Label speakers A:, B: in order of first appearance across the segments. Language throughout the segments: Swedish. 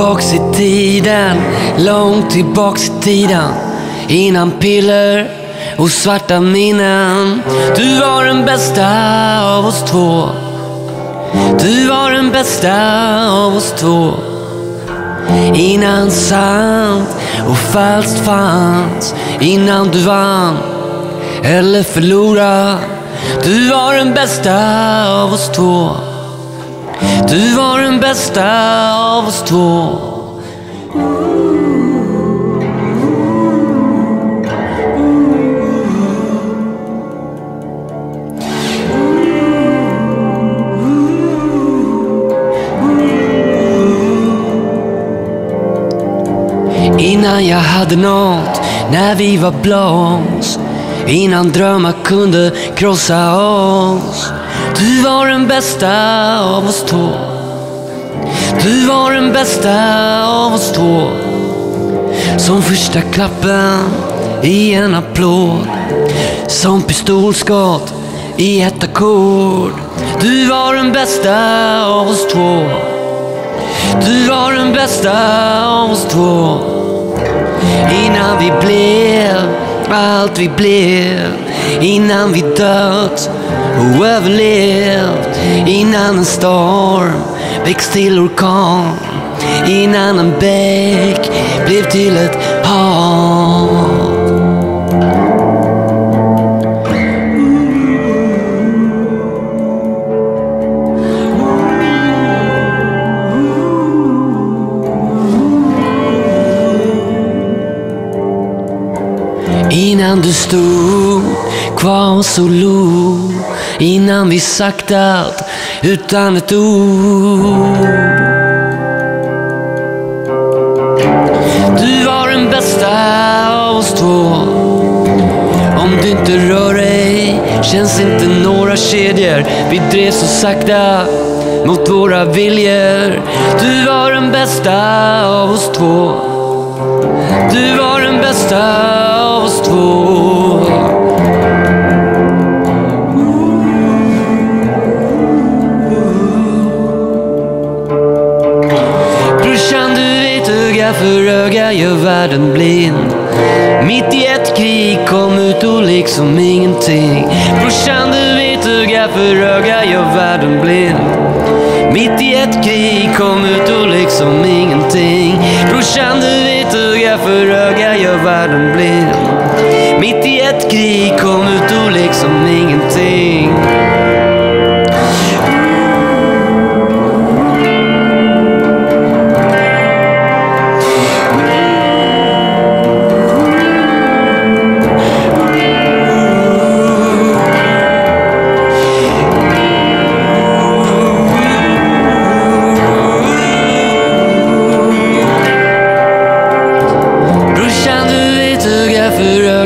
A: Tillbaks i tiden, långt tillbaks i tiden. Innan piller och svarta minnen. Du var den bästa av oss två. Du var den bästa av oss två. Innan sant och falskt fanns. Innan du vann eller förlorade. Du var den bästa av oss två. Du var den bästa av oss två. Innan jag hade nåt, när vi var blås. Innan drömmar kunde krossa oss. Du var den bästa av oss två. Du var den bästa av oss två. Som första klappen i en applåd. Som pistolskott i ett ackord. Du var den bästa av oss två. Du var den bästa av oss två. Innan vi blev allt vi blev. Innan vi dött och överlevt. Innan en storm växt till orkan. Innan en bäck blev till ett hav. Innan du stod kvar och så log. Innan vi sagt allt utan ett ord. Du var den bästa av oss två. Om du inte rör dig känns inte några kedjor. Vi drev så sakta mot våra viljor. Du var den bästa av oss två. Du var den bästa av Brorsan du vet öga för öga gör världen blind. Mitt i ett krig kom ut och liksom ingenting. Brorsan du vet öga för öga gör världen blind. Mitt i ett krig kom ut och liksom ingenting. Brorsan du vet öga för öga gör världen blind. Ett krig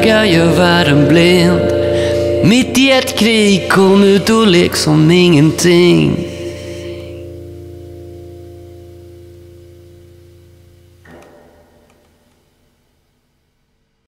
A: öga gör världen blind. Mitt i ett krig kom ut och lek som ingenting.